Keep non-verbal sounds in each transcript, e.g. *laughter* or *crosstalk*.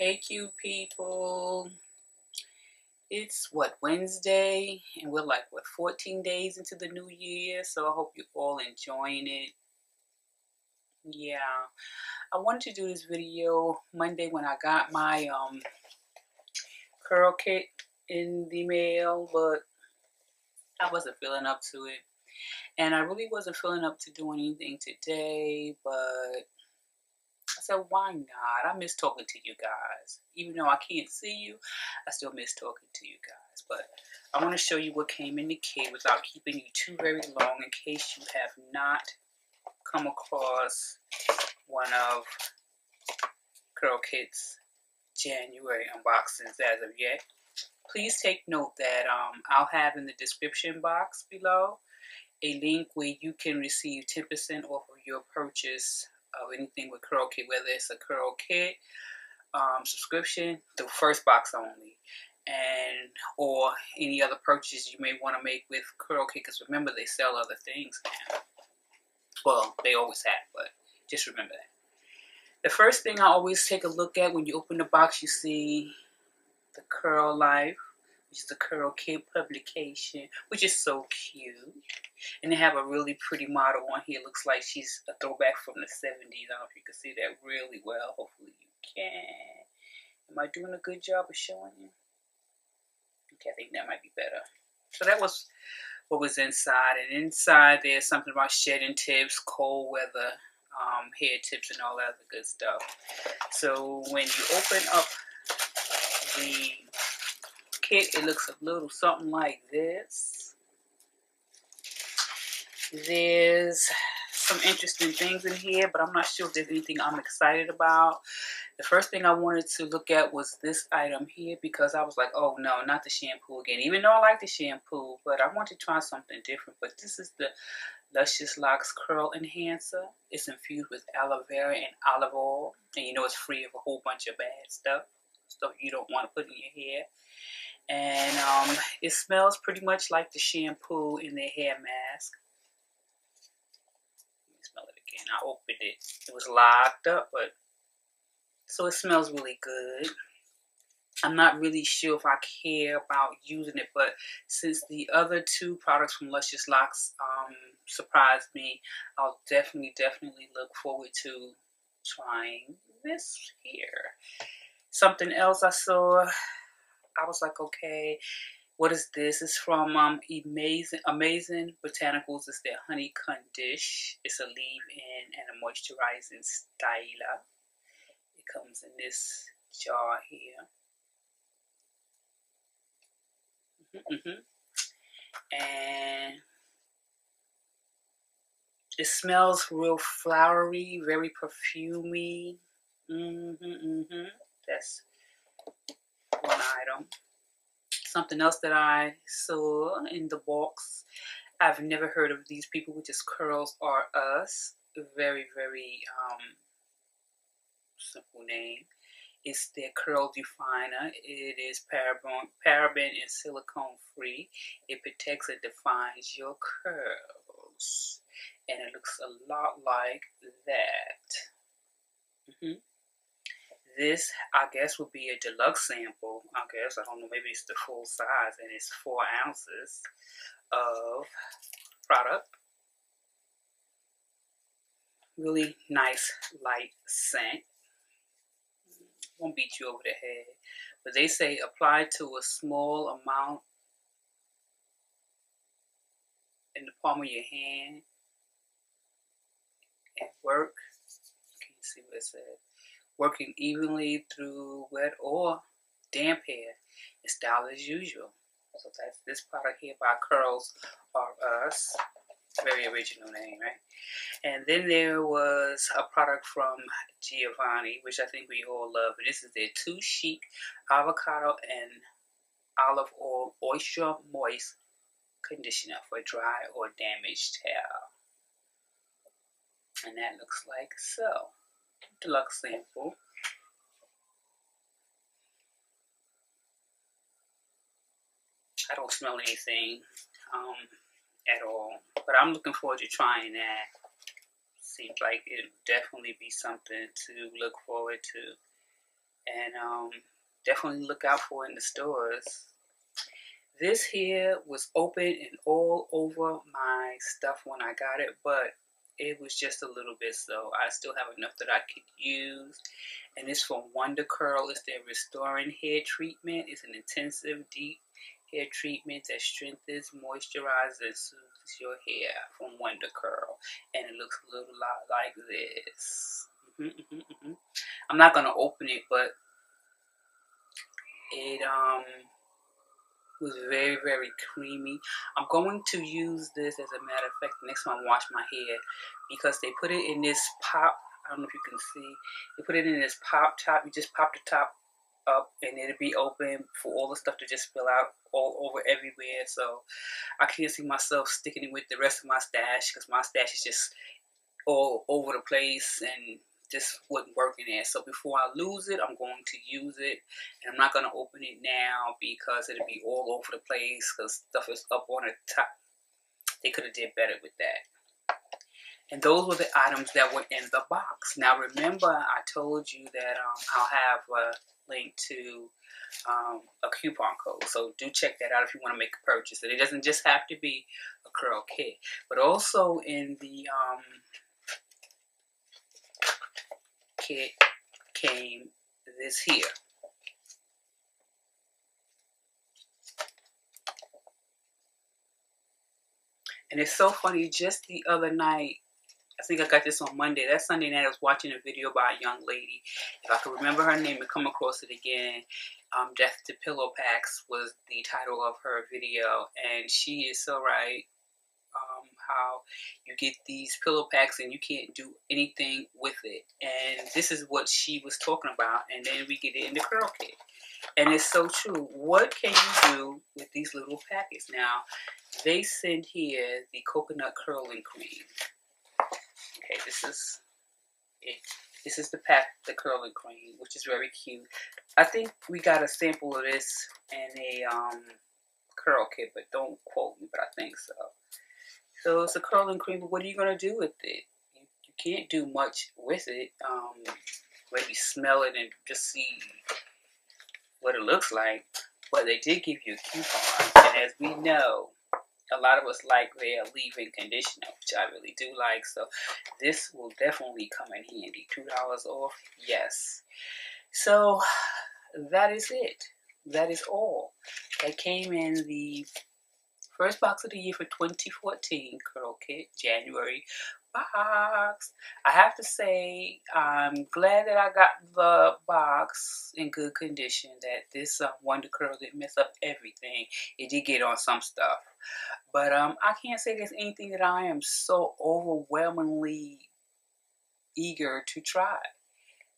Hey, cute people. It's what, Wednesday? And we're like, what, 14 days into the new year? So I hope you're all enjoying it. Yeah. I wanted to do this video Monday when I got my um curl kit in the mail, but I wasn't feeling up to it. And I really wasn't feeling up to doing anything today, but said, why not? I miss talking to you guys. Even though I can't see you, I still miss talking to you guys. But I want to show you what came in the kit without keeping you too very long in case you have not come across one of Curl Kit's January unboxings as of yet. Please take note that um, I'll have in the description box below a link where you can receive 10% off of your purchase of anything with Curl Kit, whether it's a Curl Kit um, subscription, the first box only, and or any other purchases you may want to make with Curl Kit. Because remember, they sell other things now. Well, they always have, but just remember that. The first thing I always take a look at when you open the box, you see the Curl Life, which is the Curl Kit publication, which is so cute. And they have a really pretty model on here. Looks like she's a throwback from the 70s. I don't know if you can see that really well. Hopefully you can. Am I doing a good job of showing you? Okay, I think that might be better. So that was what was inside. And inside there's something about shedding tips, cold weather, um, hair tips, and all that other good stuff. So when you open up the kit, it looks a little something like this. There's some interesting things in here, but I'm not sure if there's anything I'm excited about. The first thing I wanted to look at was this item here because I was like, oh no, not the shampoo again. Even though I like the shampoo, but I want to try something different. But this is the Luscious Locks Curl Enhancer. It's infused with aloe vera and olive oil. And you know it's free of a whole bunch of bad stuff. Stuff you don't want to put in your hair. And um, it smells pretty much like the shampoo in their hair mask. Let me smell it again. I opened it. It was locked up, but so it smells really good. I'm not really sure if I care about using it, but since the other two products from Luscious Locks um, surprised me, I'll definitely, definitely look forward to trying this here. Something else I saw I was like, okay, what is this? It's from um, Amazing Amazing Botanicals. It's their honey dish. It's a leave-in and a moisturizing styler. It comes in this jar here. Mm -hmm, And it smells real flowery, very perfumy. Mm -hmm, mm -hmm. That's one item. Something else that I saw in the box. I've never heard of these people, which is Curls R Us. Very, very um, simple name. It's their curl definer. It is paraben, paraben and silicone free. It protects and defines your curls. And it looks a lot like that. Mm -hmm. This, I guess, would be a deluxe sample. I guess, I don't know, maybe it's the full size, and it's four ounces of product. Really nice, light scent. Won't beat you over the head. But they say apply to a small amount in the palm of your hand and work. Can you see what it says? Working evenly through wet or damp hair and style as usual. So that's this product here by Curls R Us. Very original name, right? And then there was a product from Giovanni, which I think we all love. And this is their Too Chic Avocado and Olive Oil Oyster Moist Conditioner for dry or damaged hair. And that looks like so deluxe sample. I don't smell anything um, at all, but I'm looking forward to trying that. Seems like it'll definitely be something to look forward to. and um, definitely look out for in the stores. This here was open and all over my stuff when I got it, but it was just a little bit so I still have enough that I could use. And it's from Wonder Curl. It's their restoring hair treatment. It's an intensive, deep hair treatment that strengthens, moisturizes, and soothes your hair from Wonder Curl. And it looks a little lot like this. Mm -hmm, mm -hmm, mm -hmm. I'm not gonna open it, but it um was very, very creamy. I'm going to use this as a matter of fact next time I wash my hair because they put it in this pop. I don't know if you can see. They put it in this pop top. You just pop the top up and it'll be open for all the stuff to just spill out all over everywhere. So I can't see myself sticking it with the rest of my stash because my stash is just all over the place and just wasn't working there. So before I lose it, I'm going to use it. And I'm not going to open it now because it'll be all over the place because stuff is up on the top. They could have did better with that. And those were the items that were in the box. Now remember, I told you that um, I'll have a link to um, a coupon code. So do check that out if you want to make a purchase. And it doesn't just have to be a curl kit, but also in the um, kit came this here. And it's so funny, just the other night, I think I got this on Monday. That Sunday night, I was watching a video by a young lady. If I could remember her name and come across it again, um, Death to Pillow Packs was the title of her video. And she is so right how you get these pillow packs and you can't do anything with it. And this is what she was talking about. And then we get it in the curl kit. And it's so true. What can you do with these little packets? Now, they send here the coconut curling cream. Okay, this is it. This is the pack, the curling cream, which is very cute. I think we got a sample of this in a um, curl kit, but don't quote me, but I think so. So it's a curling cream, but what are you going to do with it? You, you can't do much with it. Um, maybe smell it and just see what it looks like. But they did give you a coupon. And as we know, a lot of us like their leave-in conditioner, which I really do like. So this will definitely come in handy. $2 off? Yes. So that is it. That is all. That came in the First box of the year for 2014 Curl Kit, January box. I have to say, I'm glad that I got the box in good condition, that this uh, Wonder Curl didn't mess up everything. It did get on some stuff. But um, I can't say there's anything that I am so overwhelmingly eager to try.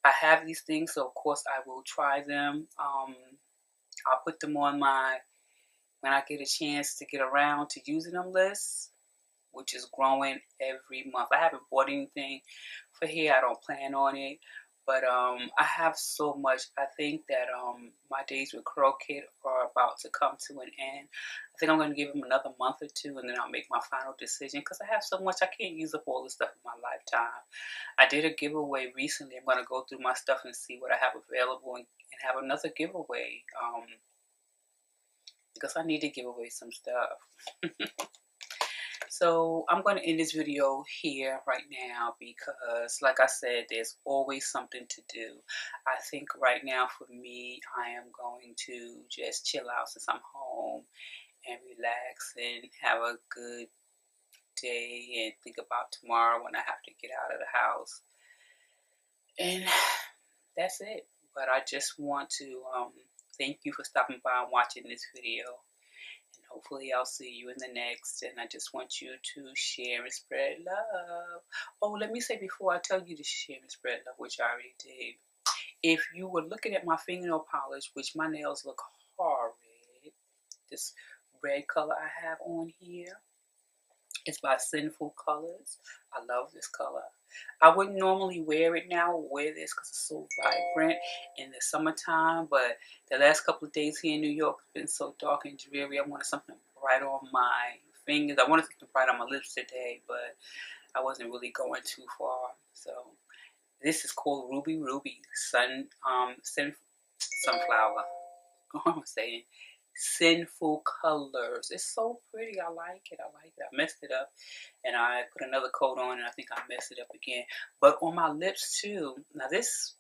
I have these things, so of course I will try them. Um, I'll put them on my when I get a chance to get around to using them list, which is growing every month. I haven't bought anything for here. I don't plan on it. But um, I have so much. I think that um, my days with Curl Kit are about to come to an end. I think I'm going to give them another month or two, and then I'll make my final decision because I have so much. I can't use up all the stuff in my lifetime. I did a giveaway recently. I'm going to go through my stuff and see what I have available and, and have another giveaway. Um, because I need to give away some stuff. *laughs* so I'm going to end this video here right now because like I said, there's always something to do. I think right now for me, I am going to just chill out since I'm home and relax and have a good day and think about tomorrow when I have to get out of the house. And *sighs* that's it. But I just want to um, Thank you for stopping by and watching this video. And hopefully I'll see you in the next. And I just want you to share and spread love. Oh, let me say before I tell you to share and spread love, which I already did. If you were looking at my fingernail polish, which my nails look horrid, this red color I have on here, it's by Sinful Colors. I love this color. I wouldn't normally wear it now, wear this because it's so vibrant in the summertime. But the last couple of days here in New York have been so dark and dreary. I wanted something bright on my fingers. I wanted something bright on my lips today, but I wasn't really going too far. So This is called Ruby Ruby Sun um sun, Sunflower. *laughs* I'm saying sinful colors. It's so pretty. I like it. I like it. I messed it up and I put another coat on and I think I messed it up again. But on my lips too. Now this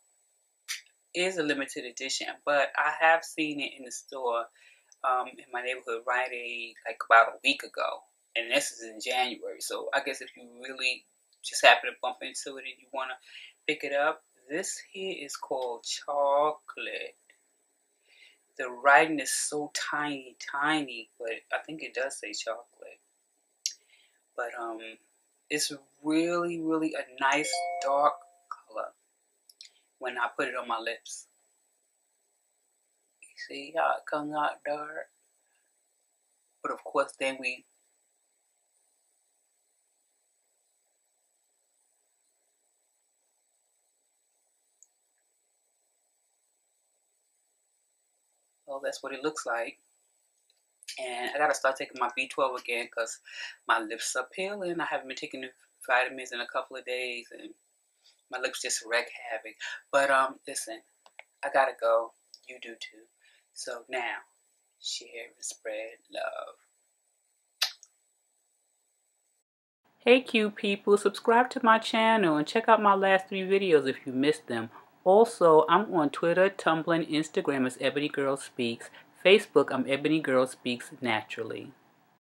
is a limited edition, but I have seen it in the store um, in my neighborhood right a like about a week ago. And this is in January. So I guess if you really just happen to bump into it and you want to pick it up, this here is called chocolate the writing is so tiny, tiny, but I think it does say chocolate. But um, it's really, really a nice dark color when I put it on my lips. You see how it comes out dark? But of course, then we That's what it looks like. And I gotta start taking my B12 again because my lips are peeling. I haven't been taking the vitamins in a couple of days and my lips just wreak havoc. But um, listen, I gotta go. You do too. So now, share and spread love. Hey cute people, subscribe to my channel and check out my last three videos if you missed them. Also, I'm on Twitter, Tumblr, Instagram as Ebony Girl Speaks. Facebook, I'm Ebony Girl Speaks Naturally.